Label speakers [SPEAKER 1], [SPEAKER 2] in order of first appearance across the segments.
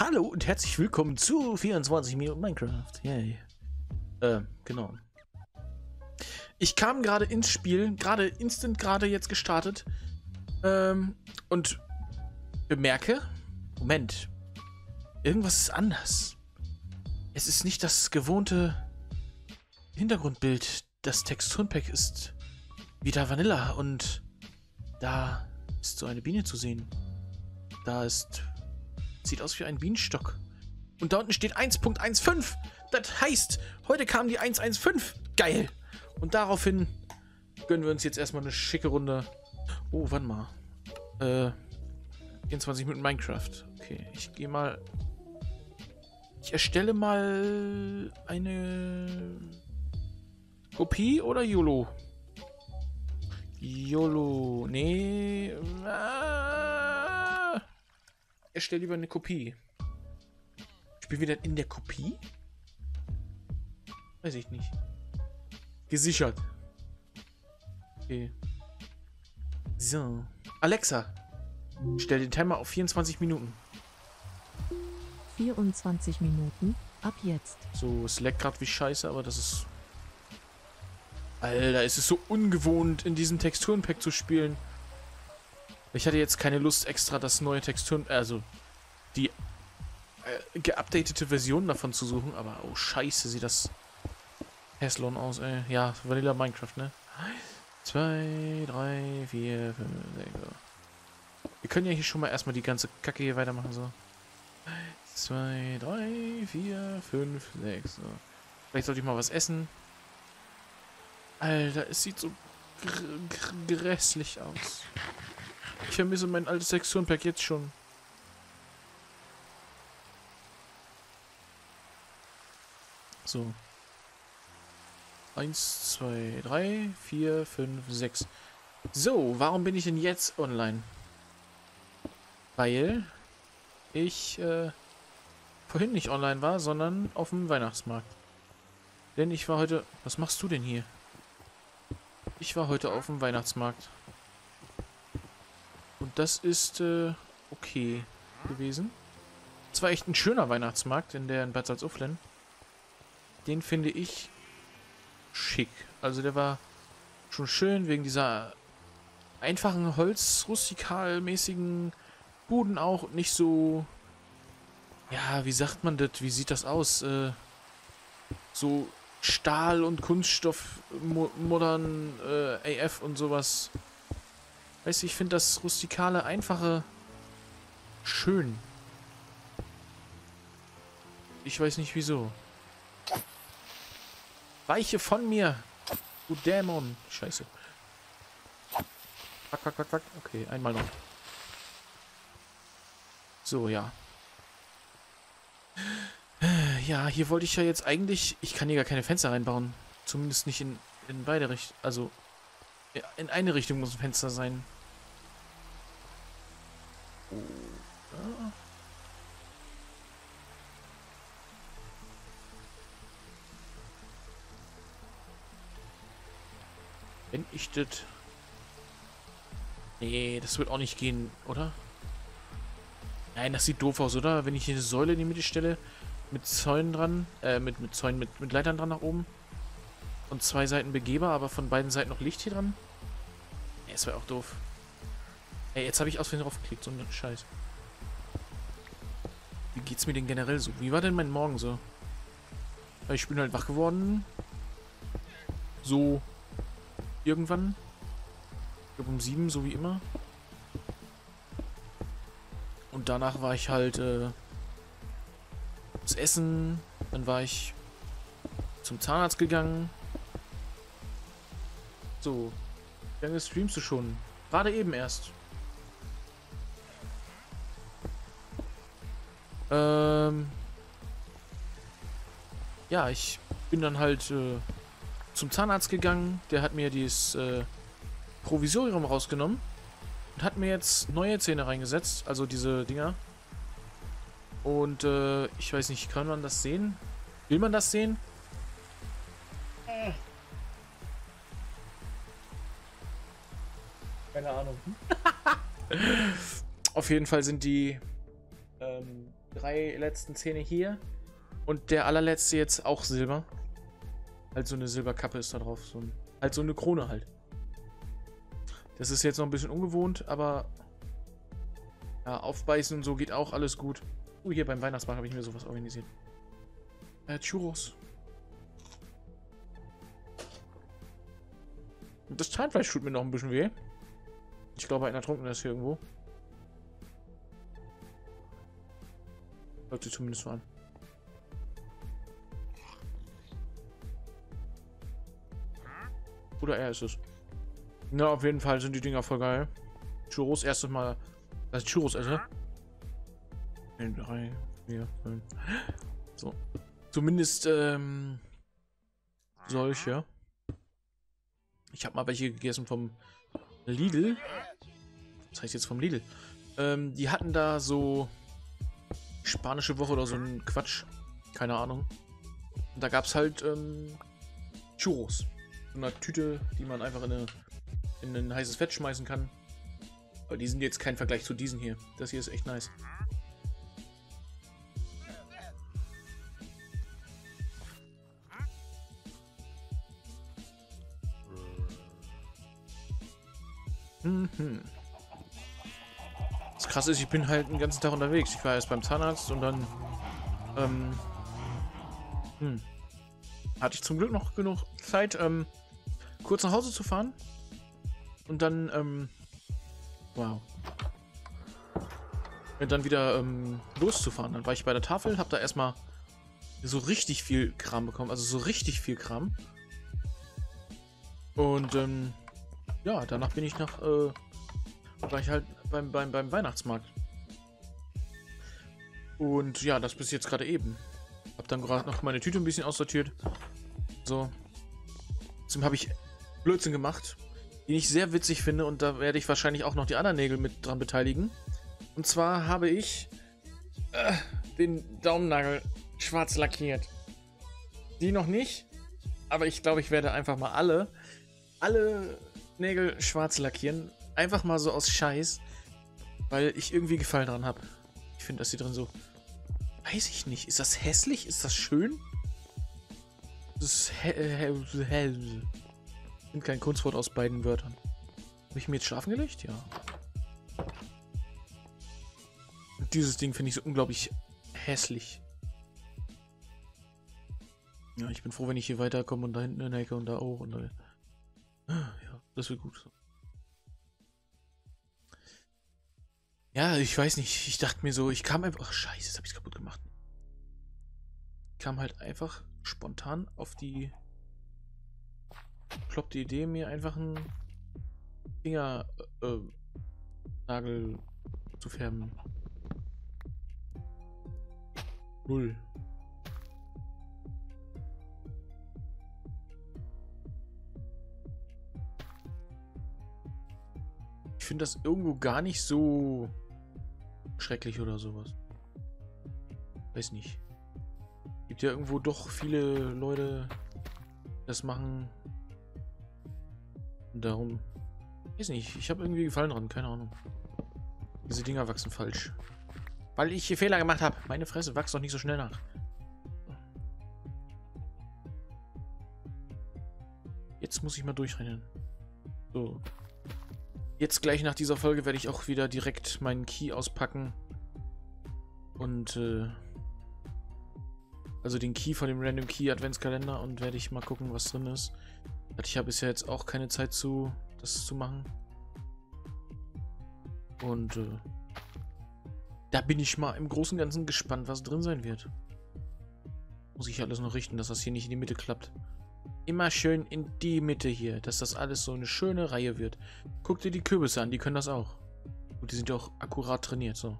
[SPEAKER 1] Hallo und herzlich willkommen zu 24 Minuten Minecraft. Yay. Äh, genau. Ich kam gerade ins Spiel, gerade instant gerade jetzt gestartet. Ähm, und bemerke, Moment, irgendwas ist anders. Es ist nicht das gewohnte Hintergrundbild. Das Texturenpack ist wieder Vanilla und da ist so eine Biene zu sehen. Da ist Sieht aus wie ein Bienenstock. Und da unten steht 1.15. Das heißt, heute kam die 1.15. Geil. Und daraufhin gönnen wir uns jetzt erstmal eine schicke Runde. Oh, wann mal? Äh, 24 Minuten Minecraft. Okay, ich gehe mal... Ich erstelle mal eine Kopie oder YOLO? YOLO. Nee. Ah erstelle lieber eine Kopie. Ich bin wieder in der Kopie? Weiß ich nicht. Gesichert. Okay. So. Alexa, stell den Timer auf 24 Minuten.
[SPEAKER 2] 24 Minuten, ab jetzt.
[SPEAKER 1] So, es leckt gerade wie scheiße, aber das ist... Alter, es ist so ungewohnt, in diesem Texturenpack zu spielen. Ich hatte jetzt keine Lust, extra das neue Texturen, also die äh, geupdatete Version davon zu suchen, aber oh scheiße, sieht das Heslon aus, ey. Ja, Vanilla Minecraft, ne? 2, 3, 4, 5, 6. Wir können ja hier schon mal erstmal die ganze Kacke hier weitermachen, so. 2, 3, 4, 5, 6. So. Vielleicht sollte ich mal was essen. Alter, es sieht so gr gr grässlich aus. Ich vermisse mein altes Texturenpack jetzt schon. So. Eins, zwei, drei, vier, fünf, sechs. So, warum bin ich denn jetzt online? Weil ich äh, vorhin nicht online war, sondern auf dem Weihnachtsmarkt. Denn ich war heute... Was machst du denn hier? Ich war heute auf dem Weihnachtsmarkt. Das ist äh, okay gewesen. Es war echt ein schöner Weihnachtsmarkt in der in Bad Salzuflen. Den finde ich schick. Also der war schon schön wegen dieser einfachen Holz-rustikal-mäßigen Buden auch. Nicht so... Ja, wie sagt man das? Wie sieht das aus? Äh, so Stahl und Kunststoff mo modern äh, AF und sowas. Weißt du, ich finde das rustikale, einfache schön. Ich weiß nicht wieso. Weiche von mir, du Dämon. Scheiße. Quack, quack, quack, quack. Okay, einmal noch. So, ja. Ja, hier wollte ich ja jetzt eigentlich... Ich kann hier gar keine Fenster reinbauen. Zumindest nicht in, in beide Richtungen. Also, in eine Richtung muss ein Fenster sein. Wenn ich das... Nee, das wird auch nicht gehen, oder? Nein, das sieht doof aus, oder? Wenn ich hier eine Säule in die Mitte stelle, mit Zäunen dran, äh, mit, mit Zäunen, mit, mit Leitern dran nach oben. Und zwei Seiten begehbar, aber von beiden Seiten noch Licht hier dran. Nee, das wäre auch doof. Ey, jetzt habe ich aus Versehen draufgeklickt, so ein Scheiß. Wie geht's mir denn generell so? Wie war denn mein Morgen so? Ich bin halt wach geworden. So irgendwann. Ich glaube um sieben, so wie immer. Und danach war ich halt äh, ins Essen. Dann war ich zum Zahnarzt gegangen. So. Wie lange streamst du schon? Gerade eben erst. Ähm. Ja, ich bin dann halt äh, zum Zahnarzt gegangen. Der hat mir dieses äh, Provisorium rausgenommen und hat mir jetzt neue Zähne reingesetzt. Also diese Dinger. Und äh, ich weiß nicht, kann man das sehen? Will man das sehen? Keine Ahnung. Auf jeden Fall sind die. Drei letzten Zähne hier. Und der allerletzte jetzt auch Silber. Halt so eine Silberkappe ist da drauf. So ein, halt so eine Krone halt. Das ist jetzt noch ein bisschen ungewohnt, aber ja, aufbeißen und so geht auch alles gut. Uh, hier beim Weihnachtsmarkt habe ich mir sowas organisiert. Äh, Churros. Das Zahnfleisch tut mir noch ein bisschen weh. Ich glaube, einer trunken ist hier irgendwo. Hört sich zumindest so an. Oder er ist es. Na, auf jeden Fall sind die Dinger voll geil. Churros erstes Mal, dass ich Churros esse. 3, 4, 5. So. Zumindest, ähm, solche. Ich habe mal welche gegessen vom Lidl. Was heißt jetzt vom Lidl? Ähm, die hatten da so spanische Woche oder so ein Quatsch. Keine Ahnung. Und da gab es halt ähm, Churros. So eine Tüte, die man einfach in, eine, in ein heißes Fett schmeißen kann. Aber die sind jetzt kein Vergleich zu diesen hier. Das hier ist echt nice. Mhm. Das krasse ist, ich bin halt den ganzen Tag unterwegs. Ich war erst beim Zahnarzt und dann ähm, hm, hatte ich zum Glück noch genug Zeit, ähm, kurz nach Hause zu fahren. Und dann, ähm, wow. Und dann wieder ähm, loszufahren. Dann war ich bei der Tafel, hab da erstmal so richtig viel Kram bekommen. Also so richtig viel Kram. Und ähm, ja, danach bin ich nach, äh, war ich halt beim, beim, beim Weihnachtsmarkt. Und ja, das bis jetzt gerade eben. Hab dann gerade noch meine Tüte ein bisschen aussortiert. So. Zum habe ich Blödsinn gemacht, den ich sehr witzig finde und da werde ich wahrscheinlich auch noch die anderen Nägel mit dran beteiligen. Und zwar habe ich äh, den Daumennagel schwarz lackiert. Die noch nicht, aber ich glaube, ich werde einfach mal alle, alle Nägel schwarz lackieren. Einfach mal so aus Scheiß. Weil ich irgendwie Gefallen dran habe. Ich finde, dass sie drin so... Weiß ich nicht. Ist das hässlich? Ist das schön? Das. Ich finde kein Kunstwort aus beiden Wörtern. Habe ich mir jetzt schlafen gelegt? Ja. Und dieses Ding finde ich so unglaublich hässlich. Ja, ich bin froh, wenn ich hier weiterkomme und da hinten in der Ecke und da auch und da... Ja, das wird gut. Ja, ich weiß nicht. Ich dachte mir so, ich kam einfach. Ach, scheiße, jetzt habe ich kaputt gemacht. Ich kam halt einfach spontan auf die kloppte Idee, mir einfach einen Fingernagel äh, zu färben. Null. finde das irgendwo gar nicht so schrecklich oder sowas. Weiß nicht. Gibt ja irgendwo doch viele Leute, die das machen. Darum. Weiß nicht. Ich habe irgendwie Gefallen dran. Keine Ahnung. Diese Dinger wachsen falsch. Weil ich hier Fehler gemacht habe. Meine Fresse wächst doch nicht so schnell nach. Jetzt muss ich mal durchrennen. So. Jetzt gleich nach dieser Folge werde ich auch wieder direkt meinen Key auspacken. Und, äh, also den Key von dem Random Key Adventskalender und werde ich mal gucken, was drin ist. Ich habe bisher jetzt auch keine Zeit zu, das zu machen. Und, äh, da bin ich mal im Großen und Ganzen gespannt, was drin sein wird. Muss ich alles noch richten, dass das hier nicht in die Mitte klappt. Immer schön in die Mitte hier, dass das alles so eine schöne Reihe wird. Guck dir die Kürbisse an, die können das auch. Und die sind ja auch akkurat trainiert, so.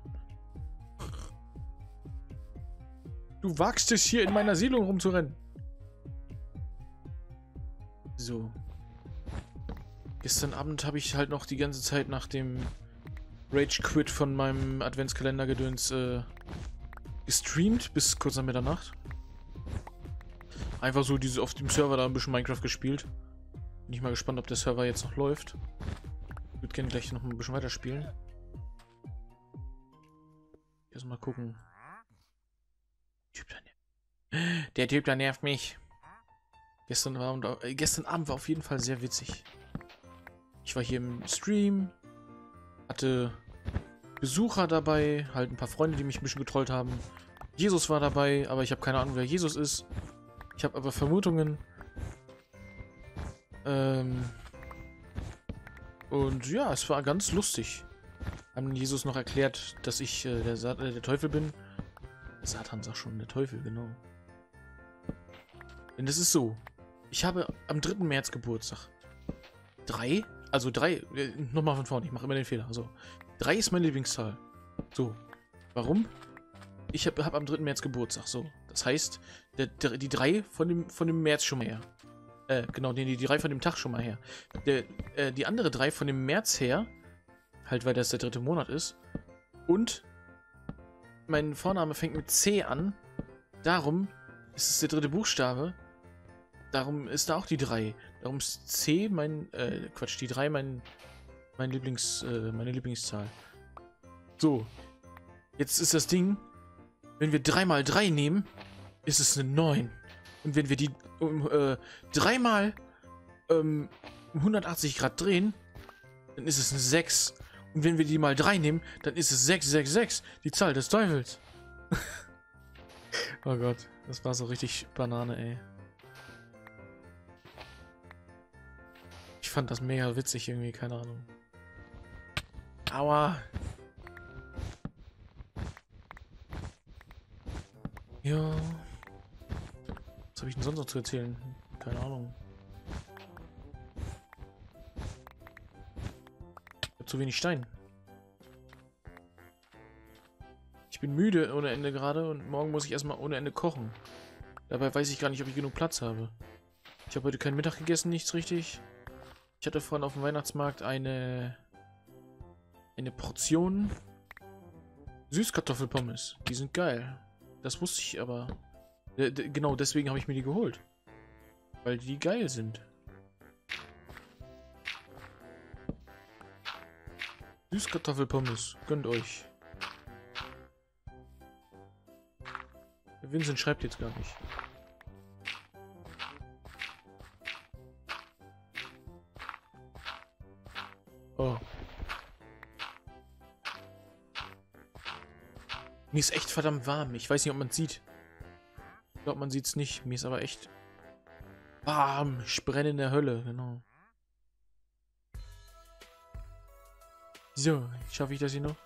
[SPEAKER 1] Du wagst es hier in meiner Siedlung rumzurennen. So. Gestern Abend habe ich halt noch die ganze Zeit nach dem Rage Quit von meinem Adventskalender-Gedöns äh, gestreamt bis kurz nach Mitternacht. Einfach so diese auf dem Server da ein bisschen Minecraft gespielt. Bin ich mal gespannt, ob der Server jetzt noch läuft. Ich würde gerne gleich noch ein bisschen weiterspielen. Erstmal gucken. Typ da nervt. Der Typ da nervt mich. Gestern, war, äh, gestern Abend war auf jeden Fall sehr witzig. Ich war hier im Stream, hatte Besucher dabei, halt ein paar Freunde, die mich ein bisschen getrollt haben. Jesus war dabei, aber ich habe keine Ahnung, wer Jesus ist. Ich habe aber Vermutungen. Ähm und ja, es war ganz lustig. Haben Jesus noch erklärt, dass ich äh, der, Sa äh, der Teufel bin. Satan sagt schon, der Teufel, genau. Denn das ist so. Ich habe am 3. März Geburtstag. Drei? Also drei. Äh, Nochmal von vorne, ich mache immer den Fehler. Also, drei ist meine Lieblingszahl. So. Warum? Ich habe hab am 3. März Geburtstag. So. Das heißt, der, der, die drei von dem, von dem März schon mal her. Äh, genau, die, die drei von dem Tag schon mal her. Der, äh, die andere drei von dem März her. Halt, weil das der dritte Monat ist. Und mein Vorname fängt mit C an. Darum ist es der dritte Buchstabe. Darum ist da auch die 3. Darum ist C mein, äh, Quatsch, die 3 mein, mein Lieblings, äh, meine Lieblingszahl. So. Jetzt ist das Ding, wenn wir 3 mal 3 nehmen, ist es eine 9. Und wenn wir die um, äh, 3 mal ähm, 180 Grad drehen, dann ist es eine 6. Und wenn wir die mal 3 nehmen, dann ist es 666, die Zahl des Teufels. oh Gott, das war so richtig Banane, ey. Ich fand das mega witzig irgendwie, keine Ahnung. Aua. Ja. Was habe ich denn sonst noch zu erzählen? Keine Ahnung. Ich habe zu wenig Stein. Ich bin müde ohne Ende gerade und morgen muss ich erstmal ohne Ende kochen. Dabei weiß ich gar nicht, ob ich genug Platz habe. Ich habe heute keinen Mittag gegessen, nichts richtig. Ich hatte vorhin auf dem Weihnachtsmarkt eine eine Portion Süßkartoffelpommes. Die sind geil. Das wusste ich aber. Äh, genau deswegen habe ich mir die geholt. Weil die geil sind. Süßkartoffelpommes. Gönnt euch. Der Vincent schreibt jetzt gar nicht. Oh. Mir ist echt verdammt warm. Ich weiß nicht, ob man es sieht. Glaube, man sieht es nicht. Mir ist aber echt warm. Ich brenne in der Hölle, genau. So, schaffe ich das hier noch?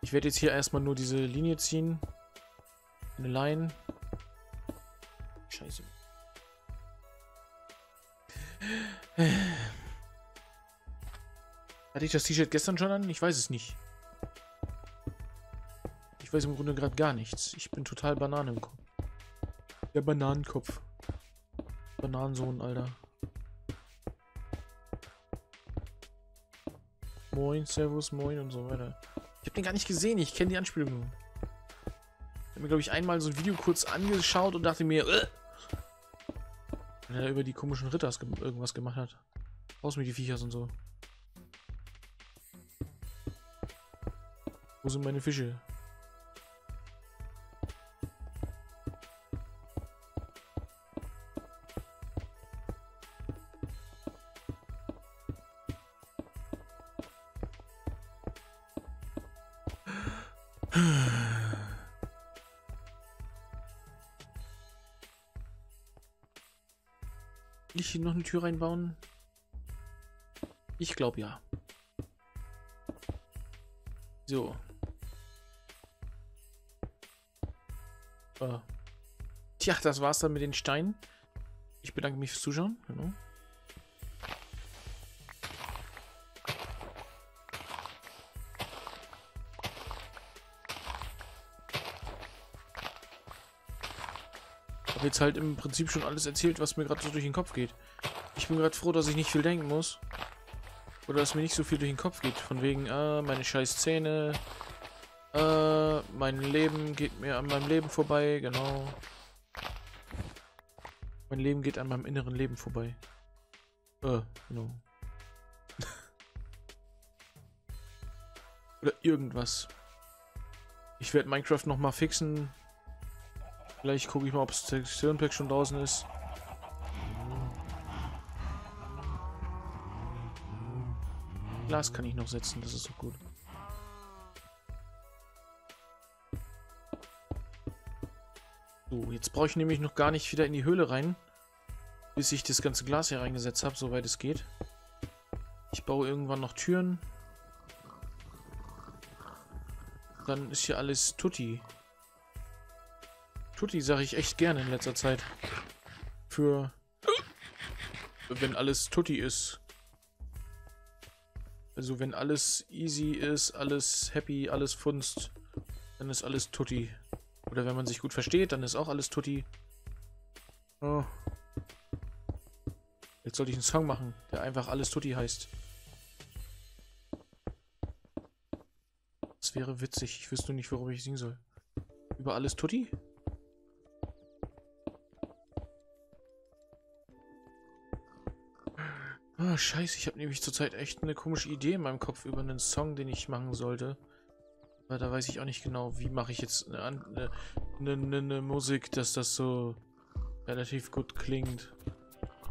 [SPEAKER 1] Ich werde jetzt hier erstmal nur diese Linie ziehen. Eine Line. Scheiße. Hatte ich das T-Shirt gestern schon an? Ich weiß es nicht. Ich weiß im Grunde gerade gar nichts. Ich bin total Banane im Kopf. Der Bananenkopf. Bananensohn, Alter. Moin, Servus, Moin und so weiter. Ich habe den gar nicht gesehen. Ich kenne die Anspielung. Ich habe mir, glaube ich, einmal so ein Video kurz angeschaut und dachte mir, äh, wenn er über die komischen Ritters ge irgendwas gemacht hat. Raus mit die Viechers und so. Wo sind meine Fische? Will ich hier noch eine Tür reinbauen? Ich glaube ja. So. Äh. Tja, das war's dann mit den Steinen. Ich bedanke mich fürs Zuschauen. Genau. Jetzt halt im Prinzip schon alles erzählt, was mir gerade so durch den Kopf geht. Ich bin gerade froh, dass ich nicht viel denken muss. Oder dass mir nicht so viel durch den Kopf geht. Von wegen, äh, meine scheiß Zähne, äh, mein Leben geht mir an meinem Leben vorbei, genau. Mein Leben geht an meinem inneren Leben vorbei. Äh, genau. Oder irgendwas. Ich werde Minecraft nochmal fixen. Vielleicht gucke ich mal, ob das Texturenpack schon draußen ist. Glas kann ich noch setzen, das ist doch gut. So, jetzt brauche ich nämlich noch gar nicht wieder in die Höhle rein, bis ich das ganze Glas hier reingesetzt habe, soweit es geht. Ich baue irgendwann noch Türen. Dann ist hier alles Tutti. Tutti sage ich echt gerne in letzter Zeit. Für wenn alles Tutti ist. Also wenn alles easy ist, alles happy, alles funzt, dann ist alles Tutti. Oder wenn man sich gut versteht, dann ist auch alles Tutti. Oh. Jetzt sollte ich einen Song machen, der einfach alles Tutti heißt. Das wäre witzig. Ich wüsste nur nicht, worüber ich singen soll. Über alles Tutti? Ah, scheiße, ich habe nämlich zurzeit echt eine komische Idee in meinem Kopf über einen Song, den ich machen sollte. Aber da weiß ich auch nicht genau, wie mache ich jetzt eine, eine, eine, eine, Musik, dass das so relativ gut klingt.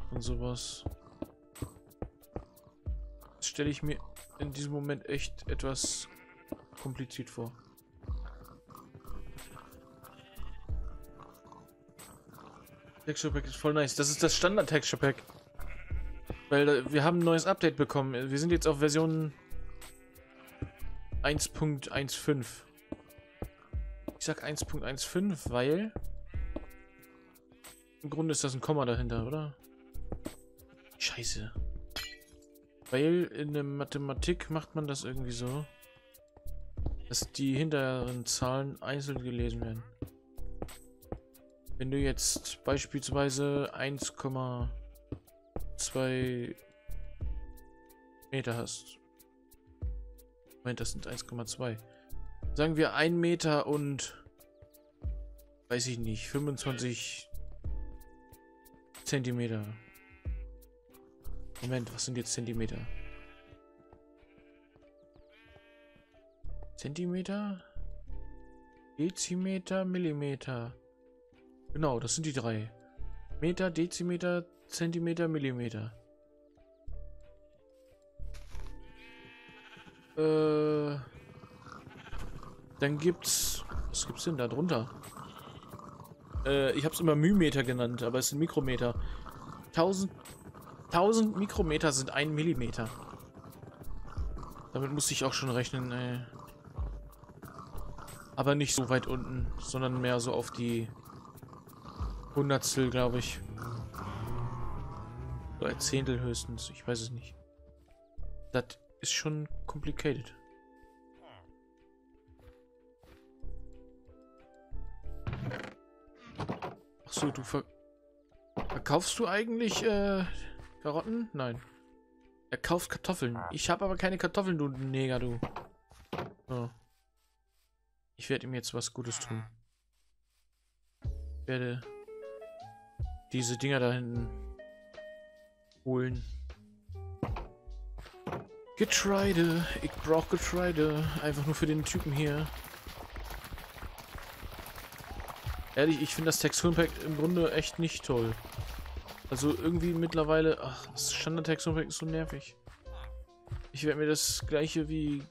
[SPEAKER 1] Und sowas. Das stelle ich mir in diesem Moment echt etwas kompliziert vor. Texture Pack ist voll nice. Das ist das Standard Texture Pack. Weil wir haben ein neues Update bekommen. Wir sind jetzt auf Version 1.15. Ich sag 1.15, weil im Grunde ist das ein Komma dahinter, oder? Scheiße. Weil in der Mathematik macht man das irgendwie so, dass die hinteren Zahlen einzeln gelesen werden. Wenn du jetzt beispielsweise 1,5 2 Meter hast. Moment, das sind 1,2. Sagen wir 1 Meter und weiß ich nicht, 25 Zentimeter. Moment, was sind jetzt Zentimeter? Zentimeter? Dezimeter, Millimeter. Genau, das sind die drei. Meter, Dezimeter, Zentimeter, Millimeter. Äh, dann gibt's... Was gibt's denn da drunter? Äh, ich hab's immer Mymeter genannt, aber es sind Mikrometer. 1000, 1000 Mikrometer sind ein Millimeter. Damit musste ich auch schon rechnen, ey. Aber nicht so weit unten, sondern mehr so auf die Hundertstel, glaube ich. Oder ein Zehntel höchstens. Ich weiß es nicht. Das ist schon complicated. Achso, du ver verkaufst du eigentlich äh, Karotten? Nein. Er kauft Kartoffeln. Ich habe aber keine Kartoffeln, du Neger, du. So. Ich werde ihm jetzt was Gutes tun. Ich werde diese Dinger da hinten holen. Getreide. Ich brauche Getreide. Einfach nur für den Typen hier. Ehrlich, ich finde das Texturenpack im Grunde echt nicht toll. Also irgendwie mittlerweile... Ach, das Standard-Texturenpack ist so nervig. Ich werde mir das gleiche wie...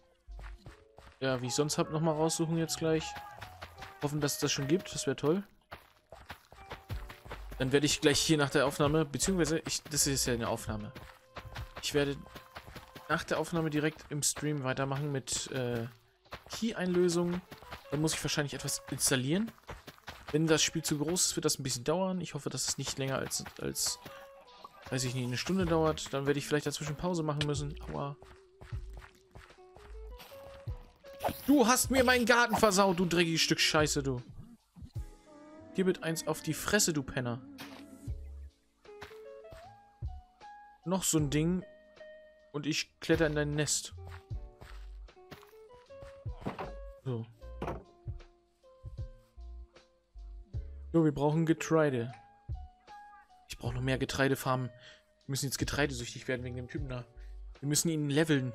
[SPEAKER 1] Ja, wie ich sonst habe, nochmal raussuchen jetzt gleich. Hoffen, dass es das schon gibt. Das wäre toll. Dann werde ich gleich hier nach der Aufnahme, beziehungsweise, ich, das ist ja eine Aufnahme. Ich werde nach der Aufnahme direkt im Stream weitermachen mit äh, Key-Einlösungen. Dann muss ich wahrscheinlich etwas installieren. Wenn das Spiel zu groß ist, wird das ein bisschen dauern. Ich hoffe, dass es nicht länger als, als weiß ich nicht, eine Stunde dauert. Dann werde ich vielleicht dazwischen Pause machen müssen. Aua. Du hast mir meinen Garten versaut, du dreckiges Stück Scheiße, du. Gib mit eins auf die Fresse, du Penner. Noch so ein Ding. Und ich kletter in dein Nest. So. So, wir brauchen Getreide. Ich brauche noch mehr Getreidefarmen. Wir müssen jetzt getreidesüchtig werden wegen dem Typen da. Wir müssen ihn leveln.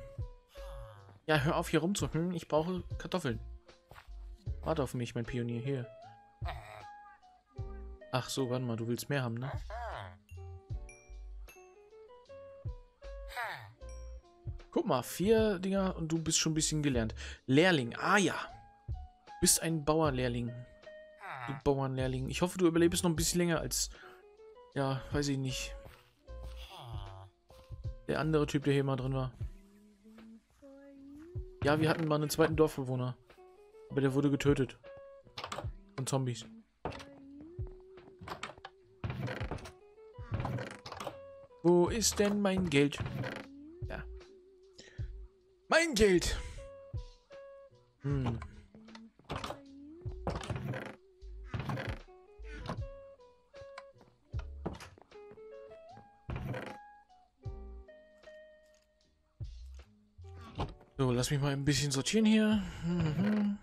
[SPEAKER 1] Ja, hör auf hier rumzuhängen. Ich brauche Kartoffeln. Warte auf mich, mein Pionier. Hier. Ach so, warte mal, du willst mehr haben, ne? Guck mal, vier Dinger und du bist schon ein bisschen gelernt. Lehrling, ah ja. Bist ein Bauernlehrling. Du Bauernlehrling. Ich hoffe, du überlebst noch ein bisschen länger als, ja, weiß ich nicht. Der andere Typ, der hier mal drin war. Ja, wir hatten mal einen zweiten Dorfbewohner. Aber der wurde getötet. Von Zombies. Wo ist denn mein Geld? Ja. Mein Geld! Hm. So, lass mich mal ein bisschen sortieren hier. Mhm.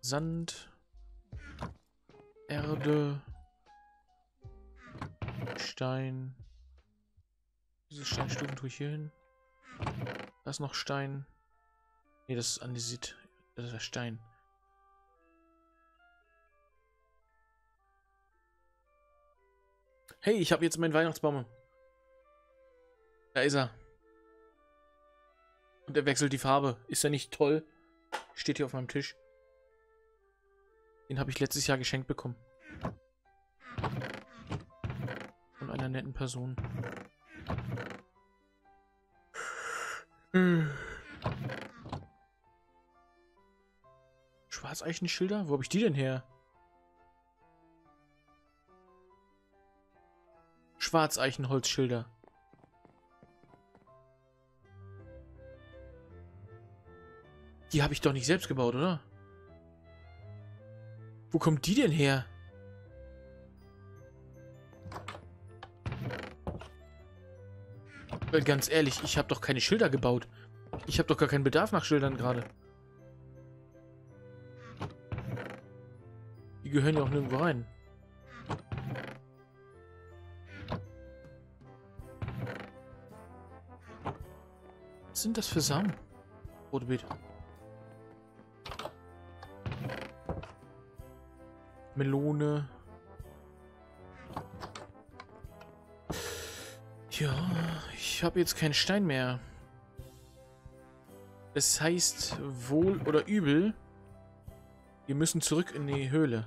[SPEAKER 1] Sand. Erde. Stein. Diese Steinstufen tue ich hier hin. Da ist noch Stein. Ne, das ist Andesit. Das ist der Stein. Hey, ich habe jetzt meinen Weihnachtsbaum. Da ist er. Und er wechselt die Farbe. Ist er nicht toll? Steht hier auf meinem Tisch. Den habe ich letztes Jahr geschenkt bekommen. Einer netten Person. Hm. Schwarzeichenschilder? Wo habe ich die denn her? Schwarzeichenholzschilder. Die habe ich doch nicht selbst gebaut, oder? Wo kommt die denn her? Ganz ehrlich, ich habe doch keine Schilder gebaut. Ich habe doch gar keinen Bedarf nach Schildern gerade. Die gehören ja auch nirgendwo rein. Was sind das für Samen? Rote Beete. Melone. Ich habe jetzt keinen Stein mehr. Das heißt, wohl oder übel, wir müssen zurück in die Höhle.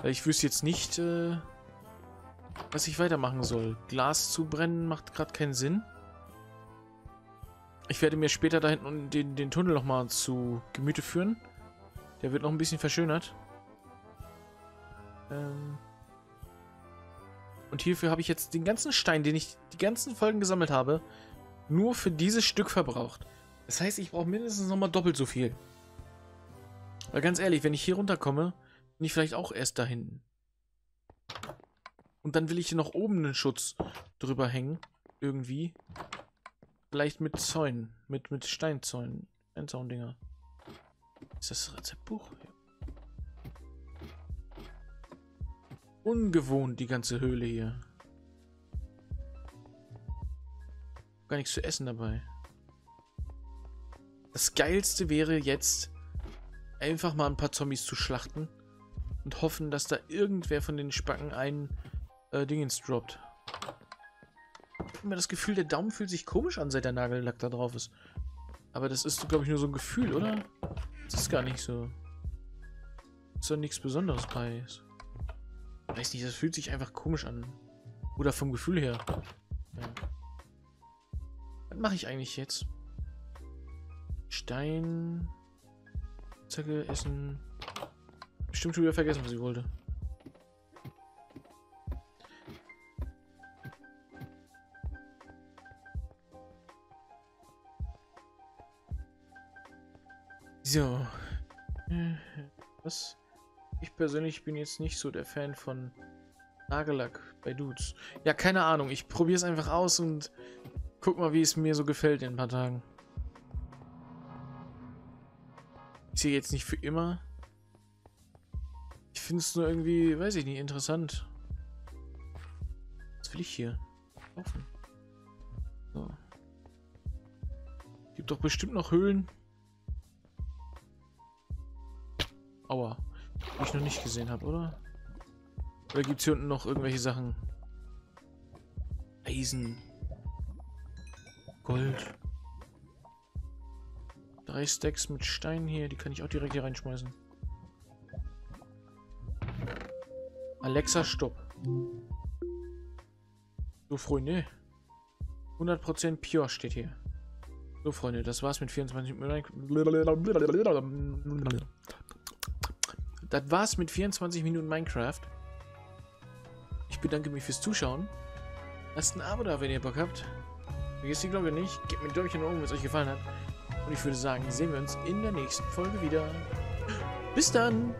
[SPEAKER 1] Weil ich wüsste jetzt nicht, äh, was ich weitermachen soll. Glas zu brennen macht gerade keinen Sinn. Ich werde mir später da hinten den, den Tunnel nochmal zu Gemüte führen. Der wird noch ein bisschen verschönert. Ähm und hierfür habe ich jetzt den ganzen Stein, den ich die ganzen Folgen gesammelt habe, nur für dieses Stück verbraucht. Das heißt, ich brauche mindestens nochmal doppelt so viel. Weil ganz ehrlich, wenn ich hier runterkomme, bin ich vielleicht auch erst da hinten. Und dann will ich hier noch oben einen Schutz drüber hängen. Irgendwie. Vielleicht mit Zäunen. Mit, mit Steinzäunen. Steinzaundinger. Ist das Rezeptbuch? Ja. Ungewohnt, die ganze Höhle hier. Gar nichts zu essen dabei. Das Geilste wäre jetzt, einfach mal ein paar Zombies zu schlachten und hoffen, dass da irgendwer von den Spacken ein äh, Dingens droppt. Ich habe immer das Gefühl, der Daumen fühlt sich komisch an, seit der Nagellack da drauf ist. Aber das ist, glaube ich, nur so ein Gefühl, oder? Das ist gar nicht so. Ist doch nichts Besonderes bei. Weiß nicht, das fühlt sich einfach komisch an. Oder vom Gefühl her. Ja. Was mache ich eigentlich jetzt? Stein. Zacke, Essen. Bestimmt schon wieder vergessen, was ich wollte. So. Was? Ich persönlich bin jetzt nicht so der Fan von Nagellack bei Dudes. Ja, keine Ahnung. Ich probiere es einfach aus und guck mal, wie es mir so gefällt in ein paar Tagen. Ich sehe jetzt nicht für immer. Ich finde es nur irgendwie, weiß ich nicht, interessant. Was will ich hier? Kaufen. So. Gibt doch bestimmt noch Höhlen. Aua. Die ich noch nicht gesehen habe, oder? Oder gibt es hier unten noch irgendwelche Sachen? Eisen. Gold. Drei Stacks mit Stein hier, die kann ich auch direkt hier reinschmeißen. Alexa, stopp. So, Freunde. 100% Pure steht hier. So, Freunde, das war's mit 24 Minuten. Das war's mit 24 Minuten Minecraft. Ich bedanke mich fürs Zuschauen. Lasst ein Abo da, wenn ihr Bock habt. Vergesst die Glocke nicht. Gebt mir ein Däumchen nach oben, wenn es euch gefallen hat. Und ich würde sagen, sehen wir uns in der nächsten Folge wieder. Bis dann!